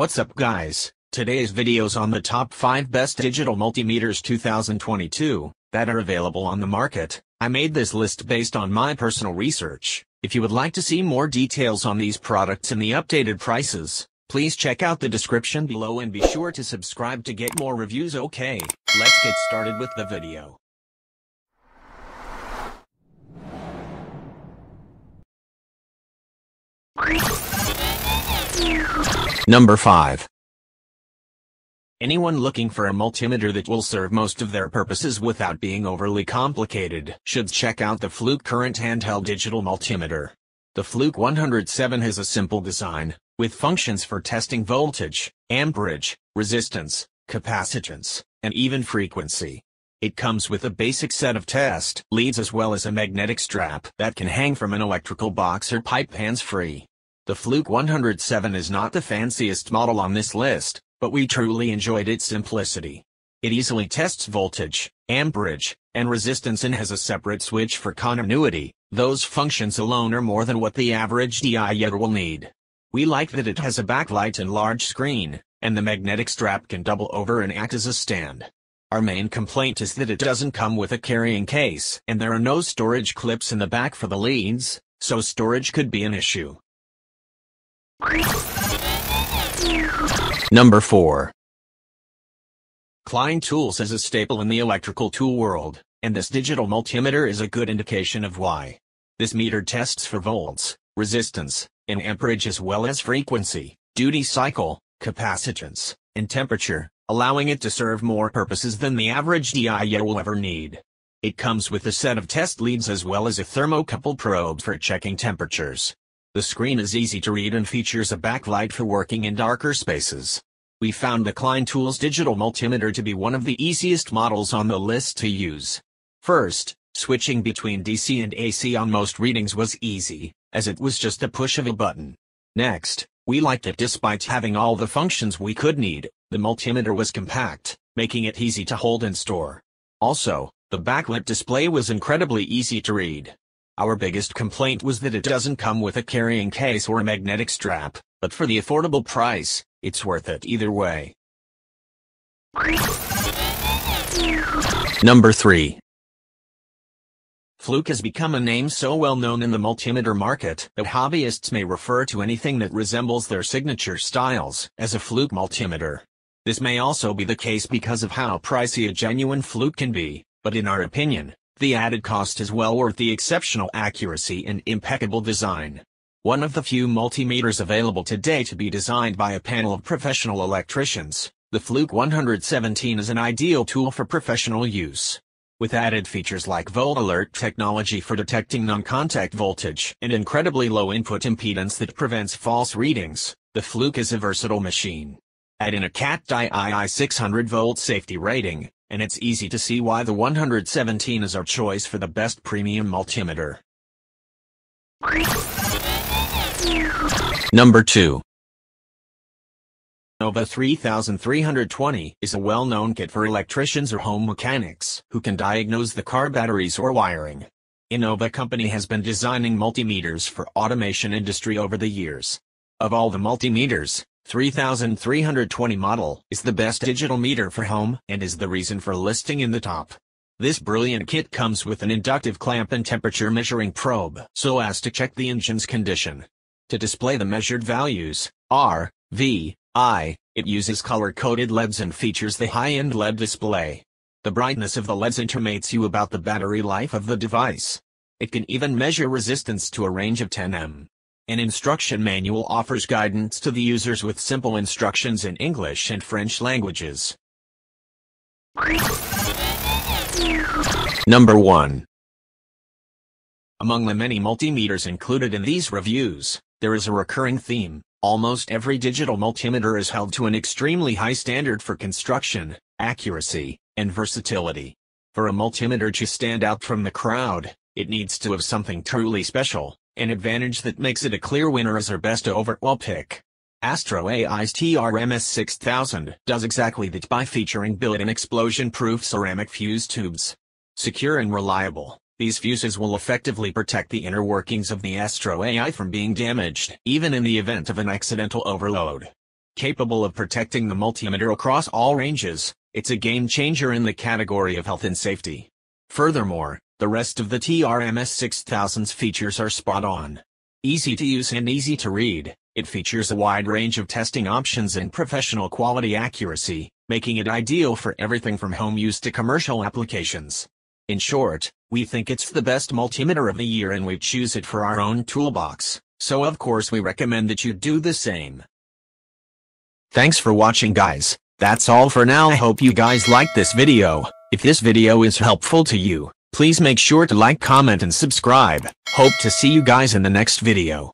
What's up guys, today's video's on the top 5 best digital multimeters 2022, that are available on the market. I made this list based on my personal research. If you would like to see more details on these products and the updated prices, please check out the description below and be sure to subscribe to get more reviews okay, let's get started with the video. Number 5. Anyone looking for a multimeter that will serve most of their purposes without being overly complicated should check out the Fluke Current handheld digital multimeter. The Fluke 107 has a simple design, with functions for testing voltage, amperage, resistance, capacitance, and even frequency. It comes with a basic set of test leads as well as a magnetic strap that can hang from an electrical box or pipe hands-free. The Fluke 107 is not the fanciest model on this list, but we truly enjoyed its simplicity. It easily tests voltage, amperage, and resistance and has a separate switch for continuity. Those functions alone are more than what the average DI will need. We like that it has a backlight and large screen, and the magnetic strap can double over and act as a stand. Our main complaint is that it doesn't come with a carrying case, and there are no storage clips in the back for the leads, so storage could be an issue. Number 4. Klein Tools is a staple in the electrical tool world, and this digital multimeter is a good indication of why. This meter tests for volts, resistance, and amperage as well as frequency, duty cycle, capacitance, and temperature, allowing it to serve more purposes than the average DI will ever need. It comes with a set of test leads as well as a thermocouple probe for checking temperatures. The screen is easy to read and features a backlight for working in darker spaces. We found the Klein Tools digital multimeter to be one of the easiest models on the list to use. First, switching between DC and AC on most readings was easy, as it was just a push of a button. Next, we liked that despite having all the functions we could need, the multimeter was compact, making it easy to hold and store. Also, the backlit display was incredibly easy to read. Our biggest complaint was that it doesn't come with a carrying case or a magnetic strap, but for the affordable price, it's worth it either way. Number 3. Fluke has become a name so well known in the multimeter market that hobbyists may refer to anything that resembles their signature styles as a Fluke multimeter. This may also be the case because of how pricey a genuine Fluke can be, but in our opinion, the added cost is well worth the exceptional accuracy and impeccable design. One of the few multimeters available today to be designed by a panel of professional electricians, the Fluke 117 is an ideal tool for professional use. With added features like Volt Alert technology for detecting non-contact voltage and incredibly low input impedance that prevents false readings, the Fluke is a versatile machine. Add in a CAT-II 600 volt safety rating, and it's easy to see why the 117 is our choice for the best premium multimeter. Number 2. Innova 3320 is a well-known kit for electricians or home mechanics who can diagnose the car batteries or wiring. Innova company has been designing multimeters for automation industry over the years. Of all the multimeters, 3320 model is the best digital meter for home and is the reason for listing in the top. This brilliant kit comes with an inductive clamp and temperature measuring probe so as to check the engine's condition. To display the measured values, R, V, I, it uses color-coded LEDs and features the high-end LED display. The brightness of the LEDs intimates you about the battery life of the device. It can even measure resistance to a range of 10 m. An instruction manual offers guidance to the users with simple instructions in English and French languages. Number 1. Among the many multimeters included in these reviews, there is a recurring theme. Almost every digital multimeter is held to an extremely high standard for construction, accuracy, and versatility. For a multimeter to stand out from the crowd, it needs to have something truly special. An advantage that makes it a clear winner as our best overall pick. Astro AI's TRMS 6000 does exactly that by featuring built-in explosion-proof ceramic fuse tubes. Secure and reliable, these fuses will effectively protect the inner workings of the Astro AI from being damaged, even in the event of an accidental overload. Capable of protecting the multimeter across all ranges, it's a game changer in the category of health and safety. Furthermore, the rest of the TRMS 6000's features are spot on. Easy to use and easy to read, it features a wide range of testing options and professional quality accuracy, making it ideal for everything from home use to commercial applications. In short, we think it's the best multimeter of the year and we choose it for our own toolbox, so of course we recommend that you do the same. Thanks for watching guys, that's all for now I hope you guys liked this video, if this video is helpful to you, please make sure to like comment and subscribe, hope to see you guys in the next video.